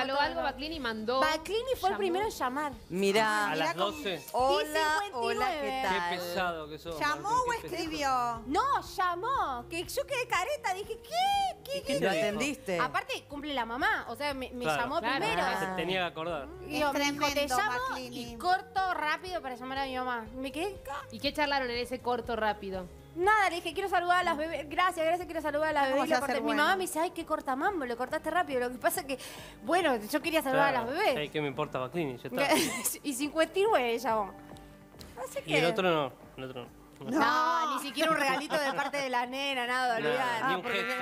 regaló algo. Baclini mandó. Baclini fue el primero en llamar. Mirá. A las 12. Hola, hola, ¿qué 59. tal? Qué pesado que sos. ¿Llamó o escribió? No, llamó. Que yo quedé careta. Dije, ¿qué? ¿Qué? ¿Y ¿Qué? ¿Lo atendiste? Aparte, cumple la mamá. O sea, me, me Claro. llamó Claro, primero. Se tenía que acordar. Es me dijo, te tremendo, llamo Maclini. y corto rápido para llamar a mi mamá. Me quedé ¿Y qué charlaron en ese corto rápido? Nada, le dije, quiero saludar a las bebés. Gracias, gracias, quiero saludar a las ¿Cómo bebés. Mi bueno? mamá me dice, ay, qué corta mambo, lo cortaste rápido. Lo que pasa es que, bueno, yo quería saludar Claro. a las bebés. Ey, ¿Qué me importa Baclini? Ya está. y 59 llamó. Así que... Y el otro no. El otro no. No, ni siquiera un regalito de parte de la nena, nada, ni un gesto.